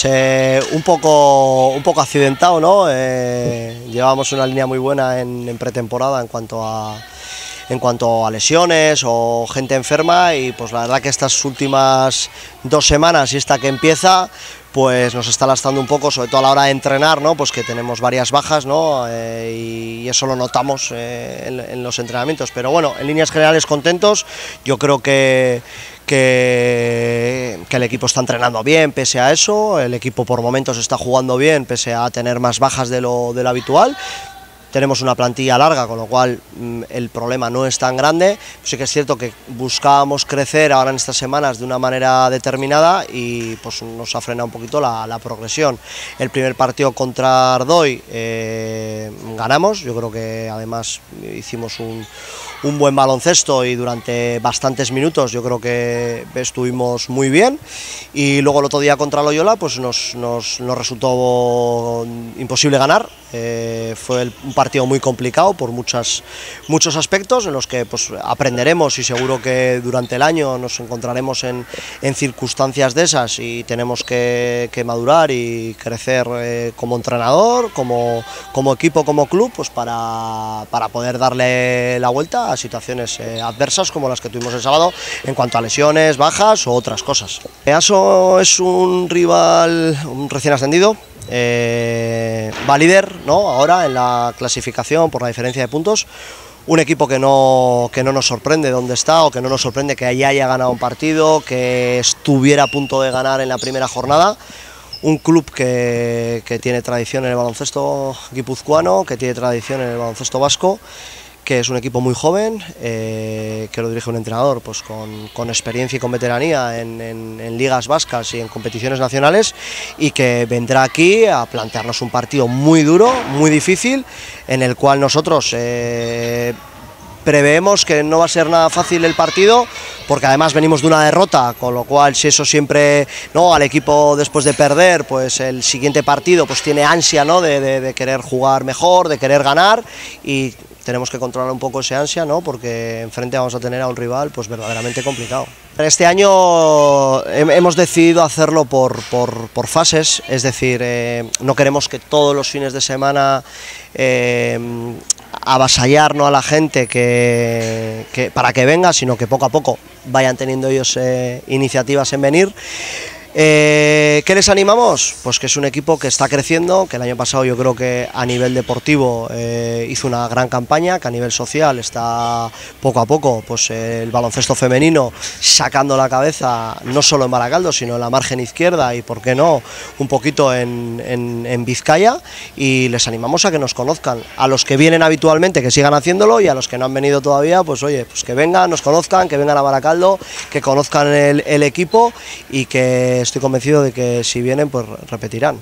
Pues eh, un, poco, un poco accidentado, ¿no? Eh, llevábamos una línea muy buena en, en pretemporada en cuanto a en cuanto a lesiones o gente enferma y pues la verdad que estas últimas dos semanas y esta que empieza pues nos está lastrando un poco, sobre todo a la hora de entrenar, ¿no? pues que tenemos varias bajas ¿no? Eh, y eso lo notamos eh, en, los entrenamientos. Pero bueno, en líneas generales contentos, yo creo que, que, que, el equipo está entrenando bien pese a eso, el equipo por momentos está jugando bien pese a tener más bajas de lo, de lo habitual tenemos una plantilla larga, con lo cual mm, el problema no es tan grande. Sí que es cierto que buscábamos crecer ahora en estas semanas de una manera determinada y pues nos ha frenado un poquito la, progresión. El primer partido contra Ardoy eh, ganamos, yo creo que además hicimos un, un buen baloncesto y durante bastantes minutos yo creo que estuvimos muy bien. Y luego el otro día contra Loyola pues nos, nos, nos resultó imposible ganar, eh, fue el, un partido muy complicado por muchas, muchos aspectos en los que pues, aprenderemos y seguro que durante el año nos encontraremos en, en circunstancias de esas y tenemos que, que madurar y crecer eh, como entrenador, como, como, equipo, como club, pues para, para, poder darle la vuelta a situaciones eh, adversas como las que tuvimos el sábado en cuanto a lesiones, bajas o otras cosas. EASO es un rival recién ascendido, eh, va líder ¿no? ahora en la clasificación por la diferencia de puntos. Un equipo que no, que no nos sorprende dónde está o que no nos sorprende que ya haya ganado un partido, que estuviera a punto de ganar en la primera jornada. Un club que, que tiene tradición en el baloncesto guipuzcoano, que tiene tradición en el baloncesto vasco que es un equipo muy joven, eh, que lo dirige un entrenador pues, con, con experiencia y con veteranía en, en, ligas vascas y en competiciones nacionales y que vendrá aquí a plantearnos un partido muy duro, muy difícil, en el cual nosotros eh, preveemos que no va a ser nada fácil el partido porque además venimos de una derrota con lo cual si eso siempre no al equipo después de perder pues el siguiente partido pues tiene ansia no de, de, de querer jugar mejor de querer ganar y tenemos que controlar un poco ese ansia, ¿no? porque enfrente vamos a tener a un rival pues verdaderamente complicado. Este año hemos decidido hacerlo por, por, fases, es decir, eh, no queremos que todos los fines de semana eh, a la gente que, que, para que venga, sino que poco a poco vayan teniendo ellos eh, iniciativas en venir. Eh, ¿Qué les animamos? Pues que es un equipo que está creciendo, que el año pasado yo creo que a nivel deportivo eh, hizo una gran campaña, que a nivel social está poco a poco pues el baloncesto femenino sacando la cabeza no solo en Baracaldo, sino en la margen izquierda y por qué no un poquito en, en, en Vizcaya y les animamos a que nos conozcan, a los que vienen habitualmente que sigan haciéndolo y a los que no han venido todavía pues oye, pues que vengan, nos conozcan, que vengan a Baracaldo, que conozcan el equipo y que estoy convencido de que si vienen pues repetirán.